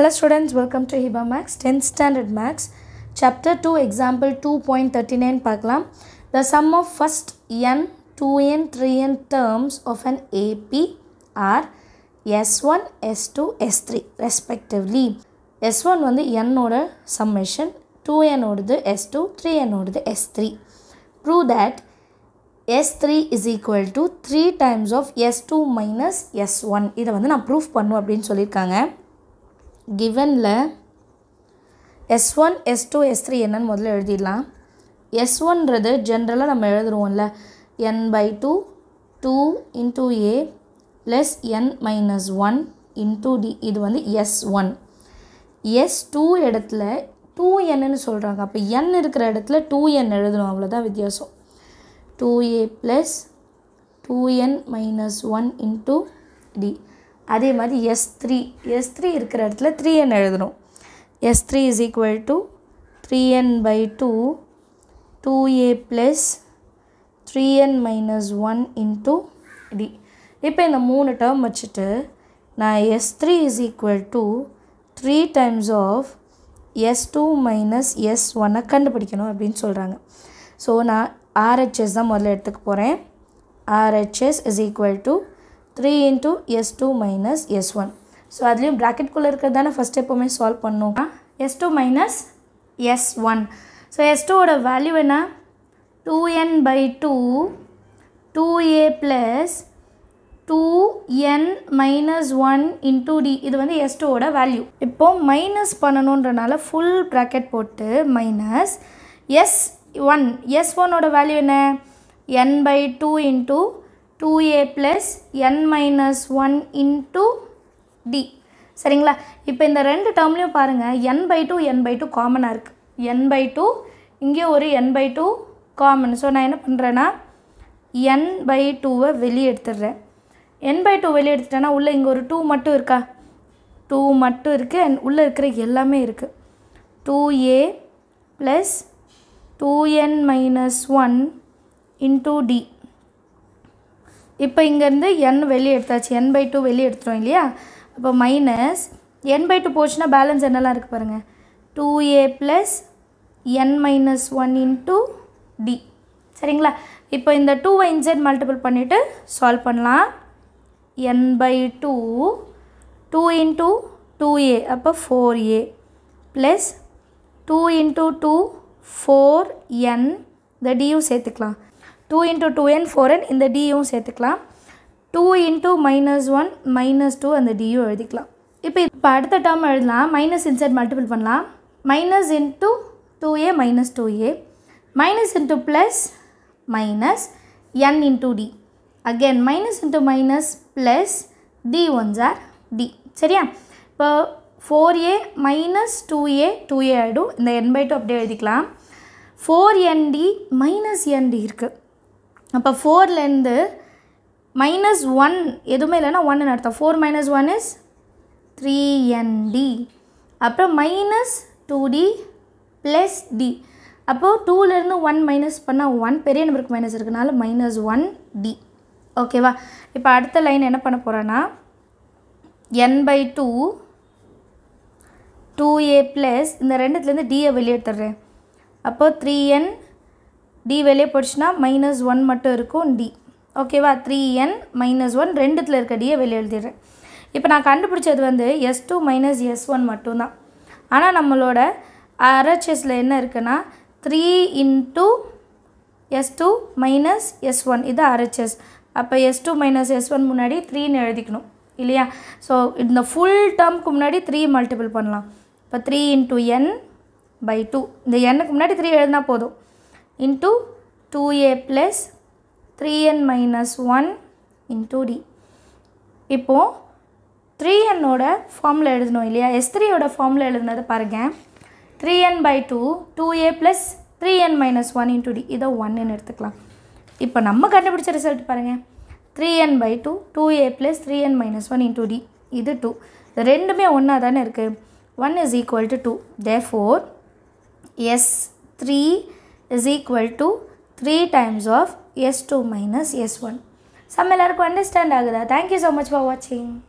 Hello students welcome to Hiba maths tenth standard maths chapter two example two point thirty nine பார்க்கலாம் the sum of first n two n three n terms of an AP are S one S two S three respectively S one வந்து என்னோட summation two என்னோடது S two three என்னோடது S three prove that equal is three times of S two minus S one இதை வந்து நான் proof பண்ணும் அப்படின்னு சொல்லியிருக்காங்க கிவனில் S one S two S three என்னன்னு முதல்ல எழுதிடலாம். எஸ் ஒன்றது ஜென்ரலாக நம்ம எழுதுருவோம்ல. N by two two into a plus n minus one into d இது வந்து எஸ் ஒன் எஸ் டூ இடத்துல டூ என்னன்னு சொல்கிறாங்க அப்போ என் இருக்கிற இடத்துல டூ என் எழுதணும் அவ்வளோதான் வித்தியாசம். Two a plus two n minus one into d அதே மாதிரி எஸ் த்ரீ எஸ் த்ரீ இருக்கிற இடத்துல த்ரீ என் எழுதணும். S three is equal to three n by two two a plus three n minus one into d இப்போ இந்த மூணு term வச்சுட்டு நான் S three is equal to three times of S two minus S ஒன்னை கண்டுபிடிக்கணும் அப்படின்னு சொல்கிறாங்க so நான் ஆர்ஹெச்எஸ் தான் முதல்ல எடுத்துக்க போகிறேன் RHS is equal to three into S two minus S one so அதுலேயும் ப்ராக்கெட்குள்ளே இருக்கிறது தானே ஃபஸ்ட் எப்போவுமே சால்வ் பண்ணும். S two minus S one so S டூவோட வேல்யூ என்ன? Two n by two two a plus two n minus one into d இது வந்து எஸ் டூவோட வேல்யூ இப்போது மைனஸ் பண்ணணுன்றனால ஃபுல் ப்ராக்கெட் போட்டு மைனஸ் எஸ் ஒன் எஸ் ஒன்னோட வேல்யூ என்ன? N by two into two a plus n minus one into d சரிங்களா? இப்போ இந்த ரெண்டு டேர்ம்லையும் பாருங்கள் n by two n by two காமனாக இருக்குது என் பை டூ இங்கே ஒரு n by two common so நான் என்ன பண்ணுறேன்னா என் பை டூவை வெளியே எடுத்துடுறேன் என் பை டூ வெளியே எடுத்துட்டேன்னா உள்ளே இங்கே ஒரு டூ மட்டும் இருக்கா? டூ மட்டும் இருக்குது அண்ட் உள்ளே இருக்கிற எல்லாமே இருக்குது two a plus two n minus one into d இப்போ இங்கேருந்து என் வெளியே எடுத்தாச்சு. என் பை டூ வெளியே எடுத்துட்டோம் இல்லையா? அப்போ மைனஸ் என் பை டூ போச்சுன்னா பேலன்ஸ் என்னெல்லாம் இருக்குது பாருங்கள் two a plus n minus one into d சரிங்களா? இப்போ இந்த டூவை இன்சைட் மல்டிபிள் பண்ணிவிட்டு சால்வ் பண்ணலாம். N by two two into two a அப்போ four a plus two into two four n இந்த டியும் சேர்த்துக்கலாம். Two into two n four n இந்த டியும் சேர்த்துக்கலாம். Two into minus one minus two அந்த டியும் எழுதிக்கலாம். இப்போ இப்போ அடுத்த டேர்ம் எழுதலாம். மைனஸ் இன்சைட் மல்டிபிள் பண்ணலாம். Minus into two a minus two a minus into plus minus n into d again minus into minus plus d once are d சரியா? இப்போ four a minus two a two a ஆகிடும் இந்த n by two அப்படியே எழுதிக்கலாம். Four என்டி minus என்டி இருக்குது அப்போ ஃபோர்லேருந்து minus one எதுவுமே இல்லைன்னா ஒன்னு அர்த்தம். Four minus one is three n d அப்புறம் minus two d plus d அப்போது டூலேருந்து ஒன் மைனஸ் பண்ணால் ஒன் பெரிய நம்பருக்கு மைனஸ் இருக்கனால மைனஸ் ஒன் டி ஓகேவா இப்போ அடுத்த லைன் என்ன பண்ண போகிறேன்னா n by two two a plus இந்த ரெண்டுத்துலேருந்து டியை வெளியே எடுத்துடுறேன். அப்போது த்ரீ என் டி வெளியே போடுச்சுன்னா மைனஸ் ஒன் மட்டும் இருக்கும் டி ஓகேவா த்ரீ என் மைனஸ் ஒன் ரெண்டுத்தில் இருக்க டியை வெளியே எழுதிடுறேன். இப்போ நான் கண்டுபிடிச்சது வந்து S two minus S one மட்டும்தான். ஆனால் நம்மளோட ஆர்ஹெச்எஸில் என்ன இருக்குன்னா three into S two minus S one இது ஆர்ஹெச்எஸ் அப்போ S two minus S one முன்னாடி த்ரீன்னு எழுதிக்கணும். இல்லையா? ஸோ இந்த ஃபுல் டேர்முக்கு முன்னாடி த்ரீ மல்டிபிள் பண்ணலாம். இப்போ three into n by two இந்த எண்ணுக்கு முன்னாடி த்ரீ எழுதினா போதும். Into two a plus three n minus one into d இப்போது த்ரீ என்னோட ஃபார்மில் எழுதணும் இல்லையா? எஸ் த்ரீயோட ஃபார்மில் எழுதுனதை பாருங்கள் three n by two two a plus three n minus one into d இதை ஒன்னு எடுத்துக்கலாம். இப்போ நம்ம கண்டுபிடிச்ச ரிசல்ட் பாருங்கள் three n by two two a plus three n minus one into d இது டூ ரெண்டுமே ஒன்றா தானே இருக்குது one is equal to two therefore S three is equal to 3 times of S2 minus S1. Some will understand. Agra. Thank you so much for watching.